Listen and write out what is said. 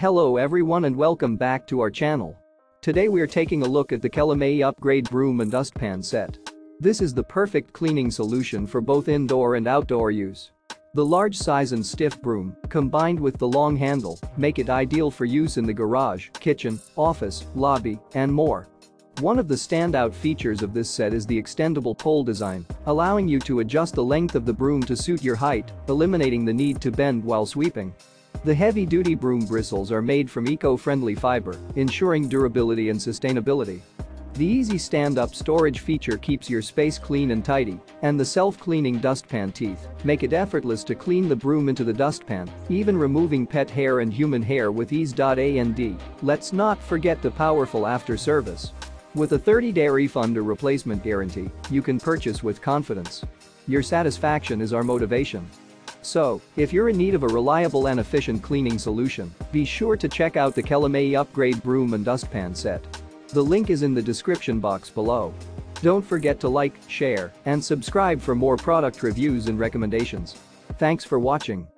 Hello everyone and welcome back to our channel. Today we're taking a look at the Kelamayi Upgrade Broom and Dustpan set. This is the perfect cleaning solution for both indoor and outdoor use. The large size and stiff broom, combined with the long handle, make it ideal for use in the garage, kitchen, office, lobby, and more. One of the standout features of this set is the extendable pole design, allowing you to adjust the length of the broom to suit your height, eliminating the need to bend while sweeping. The heavy-duty broom bristles are made from eco-friendly fiber, ensuring durability and sustainability. The easy stand-up storage feature keeps your space clean and tidy, and the self-cleaning dustpan teeth make it effortless to clean the broom into the dustpan, even removing pet hair and human hair with ease. And let's not forget the powerful after-service. With a 30-day refund or replacement guarantee, you can purchase with confidence. Your satisfaction is our motivation. So, if you're in need of a reliable and efficient cleaning solution, be sure to check out the Kelamayi Upgrade Broom and Dustpan set. The link is in the description box below. Don't forget to like, share, and subscribe for more product reviews and recommendations. Thanks for watching.